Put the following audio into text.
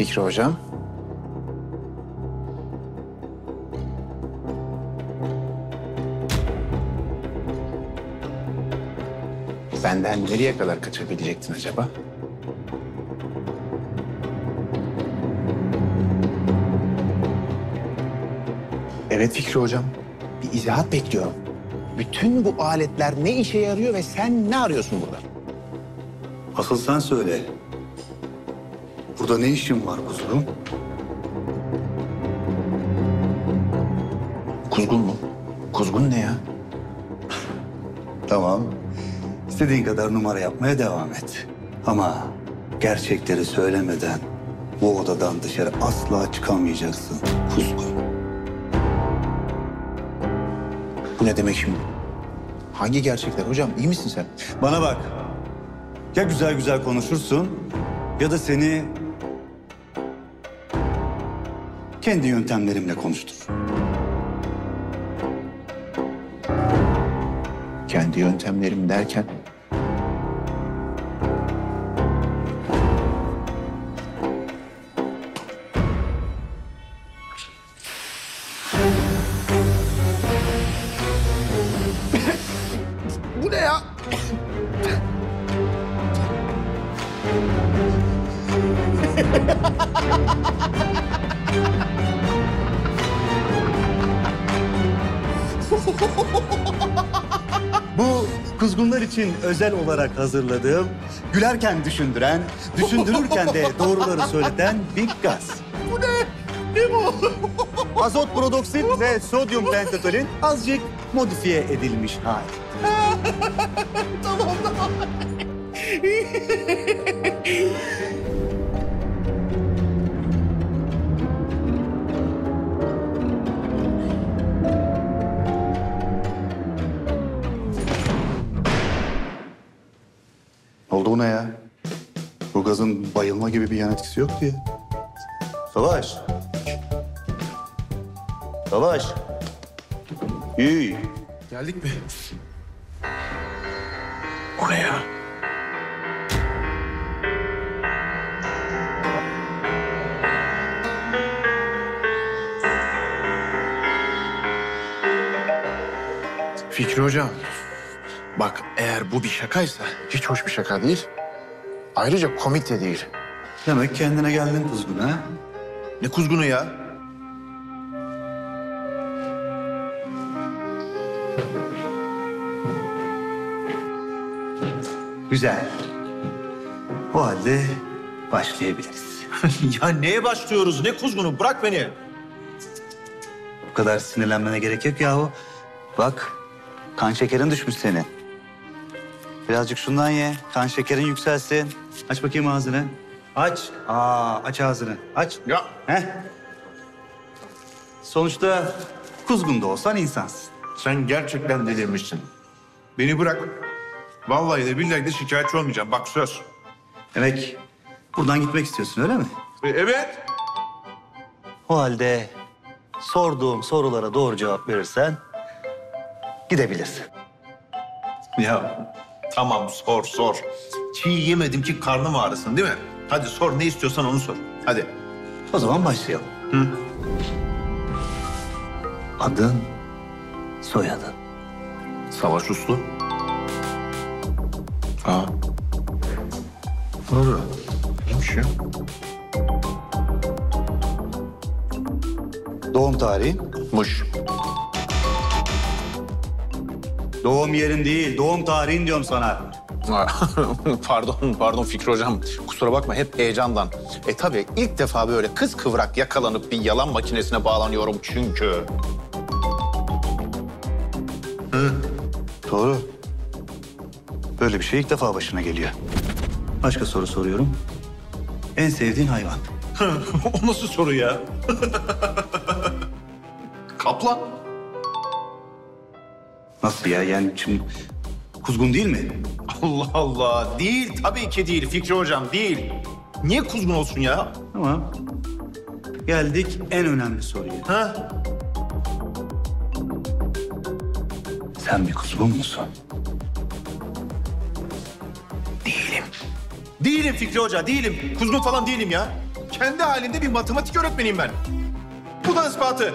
Fikri hocam. Benden nereye kadar kaçabilecektin acaba? Evet Fikri hocam. Bir izahat bekliyorum. Bütün bu aletler ne işe yarıyor ve sen ne arıyorsun burada? Asıl sen söyle. Burada ne işin var kuzum? Kuzgun mu? Kuzgun ne ya? Tamam. İstediğin kadar numara yapmaya devam et. Ama gerçekleri söylemeden bu odadan dışarı asla çıkamayacaksın kuzgun. Bu ne demek şimdi? Hangi gerçekler hocam? İyi misin sen? Bana bak. Ya güzel güzel konuşursun ya da seni kendi yöntemlerimle konuştur. Kendi yöntemlerim derken... Bu ne ya? Bu kuzgunlar için özel olarak hazırladığım, gülerken düşündüren, düşündürürken de doğruları söyleten bir gaz. Bu ne? Ne bu? Azot prodoksit ve sodyum pentatolin azıcık modifiye edilmiş hali. Ne oldu buna ya? Bu gazın bayılma gibi bir yan etkisi yok diye. Savaş. Savaş. İyi. Geldik mi? O ne ya? Fikri hocam. Bak eğer bu bir şakaysa hiç hoş bir şaka değil. Ayrıca komik de değil. Demek kendine geldin kuzgun ha? Ne kuzgunu ya? Güzel. O halde başlayabiliriz. Ya neye başlıyoruz? Ne kuzgunu? Bırak beni. Bu kadar sinirlenmene gerek yok yahu. Bak kan şekerin düşmüş senin. Birazcık şundan ye. Kan şekerin yükselsin. Aç bakayım ağzını. Aç. Aa, aç ağzını. Aç. Ya Heh. Sonuçta kuzgun da olsan insansın. Sen gerçekten delirmişsin. Beni bırak. Vallahi de billahi de şikayetçi olmayacağım. Bak söz. Demek buradan gitmek istiyorsun öyle mi? E, evet. O halde sorduğum sorulara doğru cevap verirsen gidebilirsin. Ya tamam sor sor. Çiğ yemedim ki karnım ağrısın değil mi? Hadi sor ne istiyorsan onu sor. Hadi. O zaman başlayalım. Adın, soyadın. Savaş uslu. Aa. Doğru. Neymiş ya? Doğum tarihin? Muş. Doğum yerin değil, doğum tarihin diyorum sana. pardon, pardon Fikri Hocam. Kusura bakma hep heyecandan. E tabii ilk defa böyle kız kıvrak yakalanıp bir yalan makinesine bağlanıyorum çünkü. Doğru. Böyle bir şey ilk defa başına geliyor. Başka soru soruyorum. En sevdiğin hayvan? o nasıl soru ya? Kaplan. Nasıl ya? Yani şimdi kuzgun değil mi? Allah Allah. Değil tabii ki değil Fikri Hocam değil. Niye kuzgun olsun ya? Tamam. Geldik en önemli soruya. Ha? Sen bir kuzgun musun? Değilim. Değilim Fikri Hoca değilim. Kuzgun falan değilim ya. Kendi halinde bir matematik öğretmeniyim ben. Bu da ispatı.